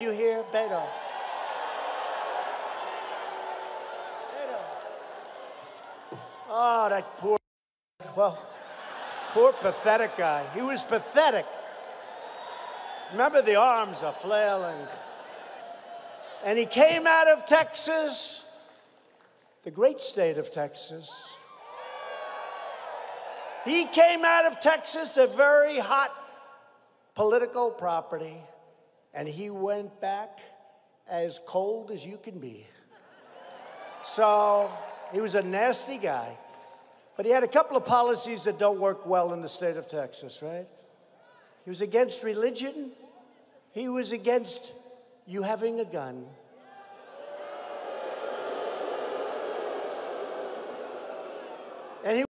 You hear Beto? Beto. Oh, ah, that poor, well, poor pathetic guy. He was pathetic. Remember, the arms are flailing. And he came out of Texas, the great state of Texas. He came out of Texas, a very hot political property, and he went back as cold as you can be. So he was a nasty guy, but he had a couple of policies that don't work well in the state of Texas, right? He was against religion, he was against you having a gun. And he